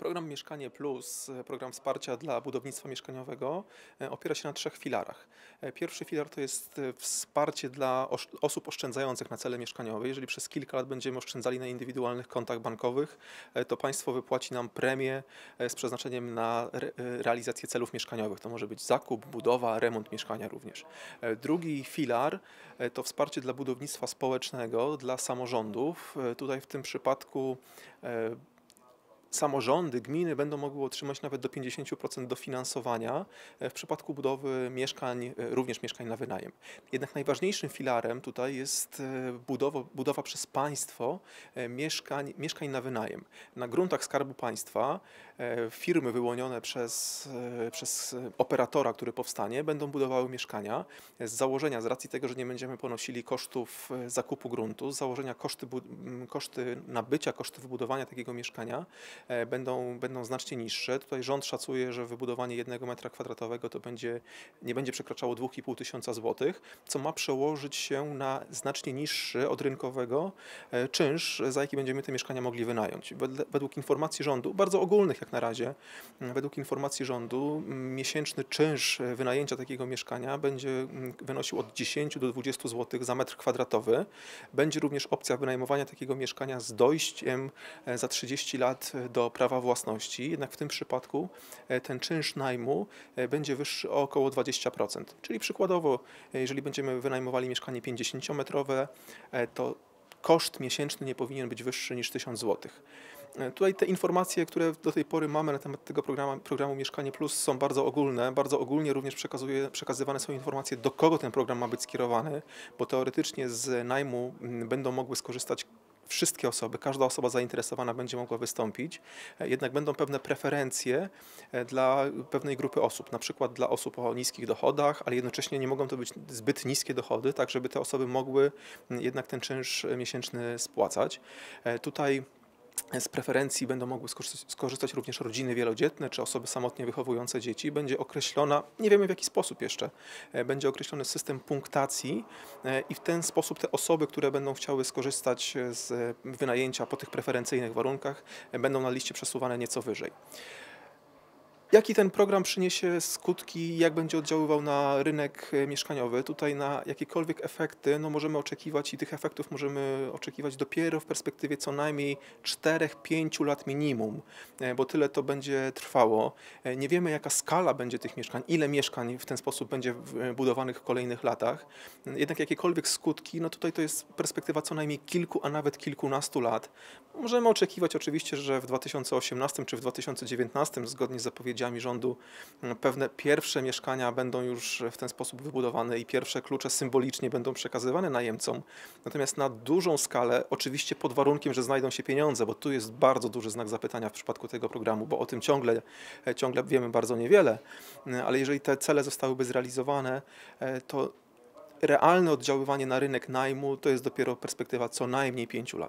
Program Mieszkanie Plus, program wsparcia dla budownictwa mieszkaniowego, e, opiera się na trzech filarach. E, pierwszy filar to jest e, wsparcie dla osób oszczędzających na cele mieszkaniowe. Jeżeli przez kilka lat będziemy oszczędzali na indywidualnych kontach bankowych, to państwo wypłaci nam premię z przeznaczeniem na realizację celów mieszkaniowych. To może być zakup, budowa, remont mieszkania również. Drugi filar to wsparcie dla budownictwa społecznego, dla samorządów. Tutaj w tym przypadku samorządy, gminy będą mogły otrzymać nawet do 50% dofinansowania e, w przypadku budowy mieszkań, e, również mieszkań na wynajem. Jednak najważniejszym filarem tutaj jest e, budowa, budowa przez państwo mieszkań, mieszkań na wynajem. Na gruntach Skarbu Państwa firmy wyłonione przez, przez operatora, który powstanie, będą budowały mieszkania z założenia, z racji tego, że nie będziemy ponosili kosztów zakupu gruntu, z założenia koszty, koszty nabycia, koszty wybudowania takiego mieszkania będą, będą znacznie niższe. Tutaj rząd szacuje, że wybudowanie jednego metra kwadratowego to będzie, nie będzie przekraczało 2,5 tysiąca złotych, co ma przełożyć się na znacznie niższy od rynkowego e, czynsz, za jaki będziemy te mieszkania mogli wynająć. Według informacji rządu, bardzo ogólnych jak na razie, według informacji rządu miesięczny czynsz wynajęcia takiego mieszkania będzie wynosił od 10 do 20 zł za metr kwadratowy. Będzie również opcja wynajmowania takiego mieszkania z dojściem e, za 30 lat do prawa własności, jednak w tym przypadku e, ten czynsz najmu e, będzie wyższy o około 20%. Czyli przykładowo, e, jeżeli będziemy wynajmowali mieszkanie 50-metrowe, to koszt miesięczny nie powinien być wyższy niż 1000 zł. Tutaj te informacje, które do tej pory mamy na temat tego programu, programu Mieszkanie Plus są bardzo ogólne. Bardzo ogólnie również przekazywane są informacje, do kogo ten program ma być skierowany, bo teoretycznie z najmu będą mogły skorzystać wszystkie osoby, każda osoba zainteresowana będzie mogła wystąpić, e, jednak będą pewne preferencje e, dla pewnej grupy osób, na przykład dla osób o niskich dochodach, ale jednocześnie nie mogą to być zbyt niskie dochody, tak żeby te osoby mogły jednak ten czynsz miesięczny spłacać. E, tutaj z preferencji będą mogły skorzystać również rodziny wielodzietne czy osoby samotnie wychowujące dzieci. Będzie określona, nie wiemy w jaki sposób jeszcze, e, będzie określony system punktacji e, i w ten sposób te osoby, które będą chciały skorzystać z wynajęcia po tych preferencyjnych warunkach, e, będą na liście przesuwane nieco wyżej. Jaki ten program przyniesie skutki, jak będzie oddziaływał na rynek e, mieszkaniowy? Tutaj na jakiekolwiek efekty no możemy oczekiwać i tych efektów możemy oczekiwać dopiero w perspektywie co najmniej 4-5 lat minimum, e, bo tyle to będzie trwało. E, nie wiemy jaka skala będzie tych mieszkań, ile mieszkań w ten sposób będzie budowanych w kolejnych latach. Jednak jakiekolwiek skutki, no tutaj to jest perspektywa co najmniej kilku, a nawet kilkunastu lat. Możemy oczekiwać oczywiście, że w 2018 czy w 2019 zgodnie z zapowiedziami zapowiedziami rządu pewne pierwsze mieszkania będą już w ten sposób wybudowane i pierwsze klucze symbolicznie będą przekazywane najemcom. Natomiast na dużą skalę, oczywiście pod warunkiem, że znajdą się pieniądze, bo tu jest bardzo duży znak zapytania w przypadku tego programu, bo o tym ciągle, ciągle wiemy bardzo niewiele, ale jeżeli te cele zostałyby zrealizowane, to realne oddziaływanie na rynek najmu to jest dopiero perspektywa co najmniej pięciu lat.